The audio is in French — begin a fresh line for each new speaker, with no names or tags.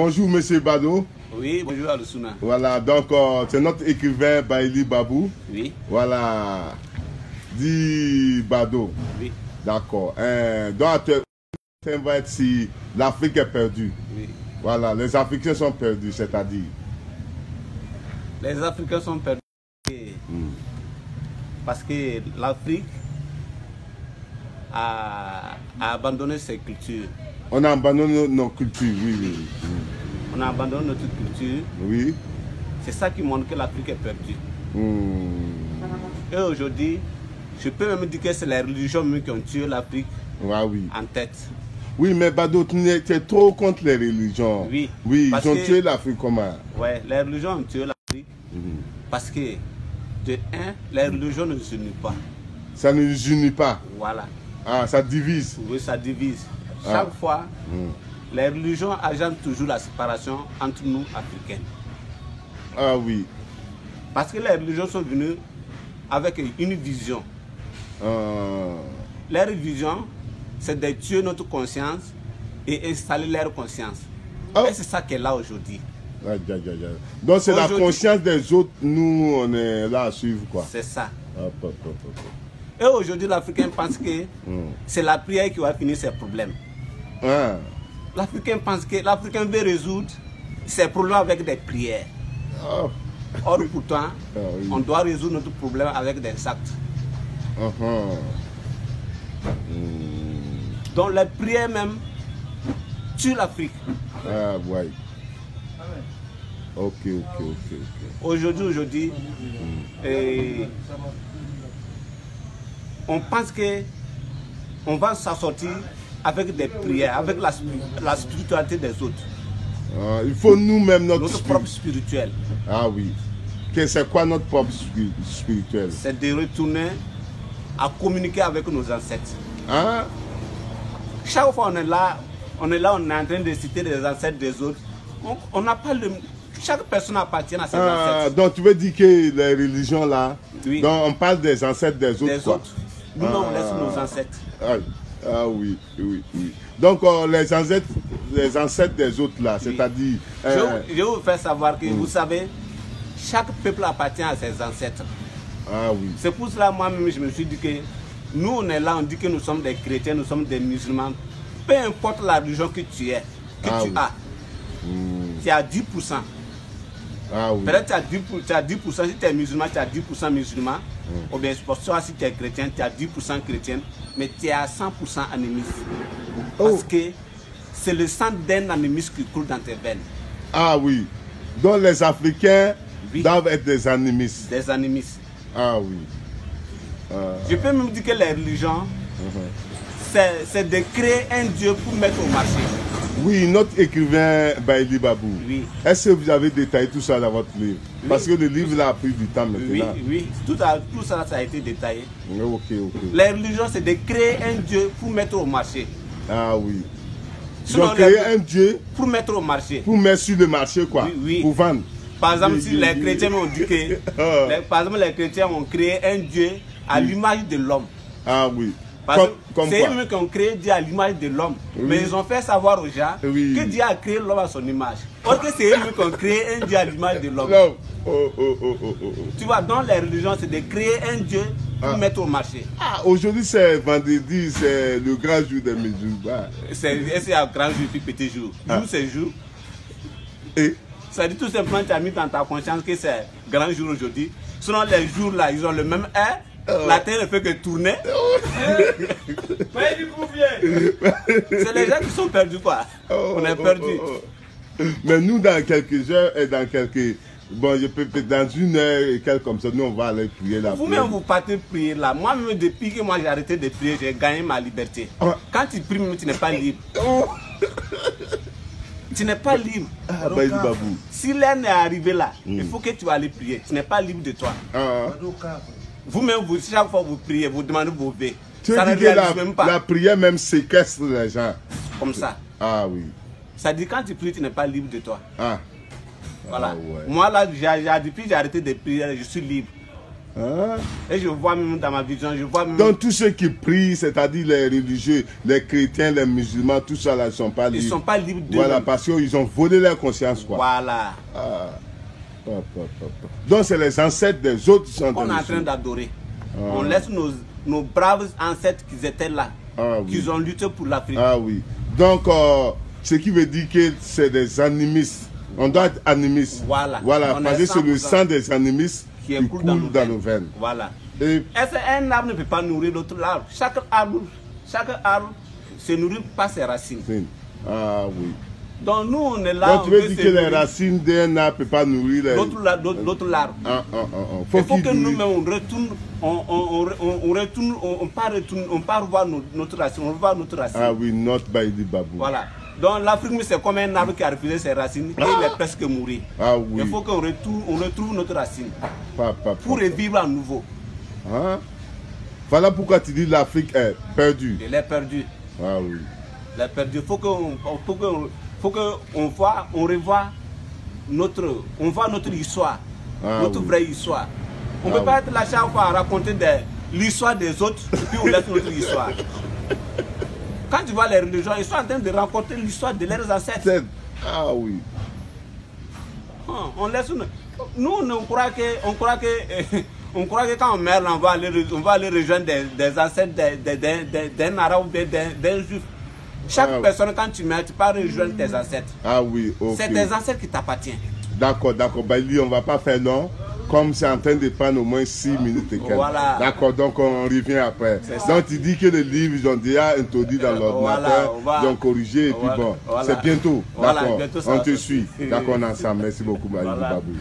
Bonjour, monsieur Bado.
Oui, bonjour Alusuna.
Voilà, donc euh, c'est notre écrivain Baili Babou.
Oui,
Voilà, dit Bado.
oui,
D'accord. Euh, donc, tu va être si l'Afrique est perdue.
oui.
Voilà, les Africains sont perdus, c'est-à-dire.
Les Africains sont perdus parce que l'Afrique a, a abandonné ses cultures.
On a abandonné nos, nos cultures, oui, oui.
On a abandonné notre culture.
Oui.
C'est ça qui montre que l'Afrique est perdue.
Hmm.
Et aujourd'hui, je peux même dire que c'est les religions même qui ont tué l'Afrique
Ouais, oui.
en tête.
Oui, mais Bado, tu es trop contre les religions.
Oui,
Oui, ils ont
que-
tué l'Afrique comment?
Ouais, les religions ont tué l'Afrique parce que, de un, les religions ne se unissent pas.
Ça ne nous unit pas.
Voilà.
Ah, ça divise.
Oui, ça divise.
Ah.
Chaque fois, les religions agentent toujours la séparation entre nous, Africains.
Ah oui.
Parce que les religions sont venues avec une vision.
Ah.
Leur vision, c'est de tuer notre conscience et installer leur conscience.
Ah.
Et c'est ça qu'elle a aujourd'hui.
Ah, ja, ja, ja. Donc c'est la conscience des autres, nous on est là à suivre quoi.
C'est ça. Et aujourd'hui, l'Africain pense que
Hmm.
c'est la prière qui va finir ses problèmes. L'Africain pense que l'Africain veut résoudre ses problèmes avec des prières.
Oh.
Or, pourtant,
Ah oui.
on doit résoudre notre problème avec des actes.
Uh-huh.
Donc, les prières même tuent l'Afrique.
Ah ouais. Ok, ok, ok, ok.
Aujourd'hui, aujourd'hui, et on pense que on va s'en sortir avec des prières, avec la, spi- la spiritualité des autres,
Ah, il faut nous-mêmes notre,
propre spirituel.
Ah oui. Que c'est quoi notre propre spiri- spirituel?
C'est de retourner à communiquer avec nos ancêtres.
Ah
Chaque fois on est là, on est là, on est en train de citer les ancêtres des autres. On- On n'a pas le. Chaque personne appartient à ses
Ah,
ancêtres.
donc tu veux dire que les religions là,
Oui.
donc on parle des ancêtres des autres
Des
quoi.
autres. Nous,
Ah.
on laisse nos ancêtres.
Ah, ah oui, oui, oui. Donc euh, les ancêtres, les ancêtres des autres là, c'est-à-dire.
Je,
euh,
je vais vous faire savoir que vous savez, chaque peuple appartient à ses ancêtres.
ah oui.
C'est pour cela, moi-même, je me suis dit que nous, on est là, on dit que nous sommes des chrétiens, nous sommes des musulmans. Peu importe la religion que tu es, que
Ah
tu
oui.
as, tu as 10%.
Ah oui.
Peut-être tu as 10%, tu as 10% si tu es musulman, tu as 10% musulman.
Hmm.
Ou bien, pour toi, si tu es chrétien, tu as 10% chrétien. Mais tu es à 100% animiste.
Oh.
Parce que c'est le sang d'un animiste qui coule dans tes veines.
Ah oui. Donc les Africains
Oui.
doivent être des animistes.
Des animistes.
Ah oui. Ah,
Je peux même dire que les religions, c'est c'est de créer un Dieu pour mettre au marché.
Oui, notre écrivain Baili Babou.
Oui.
Est-ce que vous avez détaillé tout ça dans votre livre? Parce que le livre là a pris du temps
Oui,
maintenant.
oui, tout, a- tout ça, ça a été détaillé.
Ok, ok.
Les religions, c'est de créer un Dieu pour mettre au marché.
Ah oui.
Sinon,
Donc créer
les-
un Dieu
Pour mettre au marché.
pour mettre sur le marché quoi.
Oui, oui.
Pour vendre.
Par exemple,
Oui,
si
oui,
les
oui.
chrétiens ont dit que, les- par exemple, les chrétiens ont créé un Dieu à l'image de l'homme.
Ah oui.
C'est eux qui ont créé Dieu à l'image de l'homme.
Oui.
Mais ils ont fait savoir aux gens
Oui.
que Dieu a créé l'homme à son image. Or que c'est eux qui ont créé un Dieu à l'image de l'homme.
Oh, oh, oh.
Tu vois, dans les religions, c'est de créer un Dieu pour
Ah.
mettre au marché.
Ah, aujourd'hui c'est vendredi, c'est le grand jour des musulmans.
C'est c'est un grand jour puis petit jour.
Ah.
Jour, c'est jour.
Et?
Ça dit tout simplement, tu as mis dans ta conscience que c'est grand jour aujourd'hui. Sinon, les jours là, ils ont le même air. La terre ne fait que tourner. C'est les gens qui sont perdus, quoi. On est perdus.
Mais nous, dans quelques heures et dans quelques. Bon, je peux dans une heure et quelques comme ça, nous, on va aller prier la
Vous-même, vous partez prier là. Moi-même, depuis que moi j'ai arrêté de prier, j'ai gagné ma liberté.
Ah.
Quand tu pries, tu n'es pas libre.
Oh.
Tu n'es pas libre.
Ah, Babou.
Si l'heure est arrivée là,
Mm.
il faut que tu vas aller prier. Tu n'es pas libre de toi.
Ah.
Vous-même, vous, chaque fois que vous priez, vous demandez vos vœux.
Tu
Ça ne
dire que la,
même pas.
la prière même séquestre les gens.
Comme ça.
Ah oui.
Ça dit quand tu pries, tu n'es pas libre de toi.
Ah.
Voilà.
Ah ouais.
Moi là, j'ai- j'ai- depuis j'ai arrêté de prier, je suis libre.
Hein?
Et je vois même dans ma vision, je vois même...
Donc tous ceux qui prient, c'est-à-dire les religieux, les chrétiens, les musulmans, tout ça là, ils sont pas libres.
Ils sont pas libres de...
Voilà, parce qu'ils ont volé leur conscience, quoi.
Voilà.
Ah. Donc c'est les ancêtres des autres sont
On est en train d'adorer.
Ah.
On laisse nos, nos braves ancêtres qui étaient là,
Ah oui.
qui ont lutté pour l'Afrique.
Ah oui. Donc, euh, ce qui veut dire que c'est des animistes. On doit être animiste.
Voilà.
Voilà,
On
parce que c'est le
100%
sang des animistes
qui
qui,
coule
coule dans nos veines.
Voilà.
Et
Est-ce qu'un arbre ne peut pas nourrir l'autre arbre? Chaque arbre, chaque arbre se nourrit par ses racines.
ah oui.
Donc nous, on est là,
Donc
on
tu veux dire que les racines d'un arbre ne peuvent pas nourrir les...
L'autre la- l'autre- l'autre arbre.
Ah, ah, ah. Faut
Il faut que nous-mêmes on retourne, on, on, on, on- retourne, on, part retourne, on part voir nos- notre racine, on va notre racine.
Ah oui, not by the babou.
Voilà. Donc l'Afrique, c'est comme un arbre qui a refusé ses racines et il est presque mort.
Ah oui.
Il faut qu'on retrouve, on retrouve notre racine
Pa, pa, pa,
pour revivre à nouveau.
Hein? Voilà pourquoi tu dis l'Afrique est perdue.
Il est perdu.
Ah oui.
Il est perdu. Il faut qu'on faut qu'on faut qu'on voit, on revoit notre, on voit notre histoire,
Ah
notre
oui.
vraie histoire. On ne
Ah
peut pas être là chaque fois à raconter l'histoire des autres et puis on laisse notre histoire. Quand tu vois les religions, ils sont en train de raconter l'histoire de leurs ancêtres.
Ah oui.
Hein, On laisse une- Nous, on croit que, on croit que, on croit que quand on meurt, on va aller, on va aller rejoindre des, des ancêtres d'un arabe ou d'un juif. Chaque
Ah
personne, quand tu meurs, tu peux rejoindre tes ancêtres.
Ah oui, ok.
C'est tes ancêtres qui t'appartiennent.
D'accord, d'accord. Bah, lui, on va pas faire long. Comme c'est en train de prendre au moins 6 minutes et quelques.
Voilà.
D'accord, donc on revient après. Donc tu dis que le livre, ils ont déjà introduit dans
Euh,
l'ordinateur,
voilà,
ont corrigé et puis
Voilà,
bon,
voilà.
c'est bientôt.
Voilà,
D'accord, on te suit. D'accord, on est ensemble. Merci beaucoup, Marie. Babou.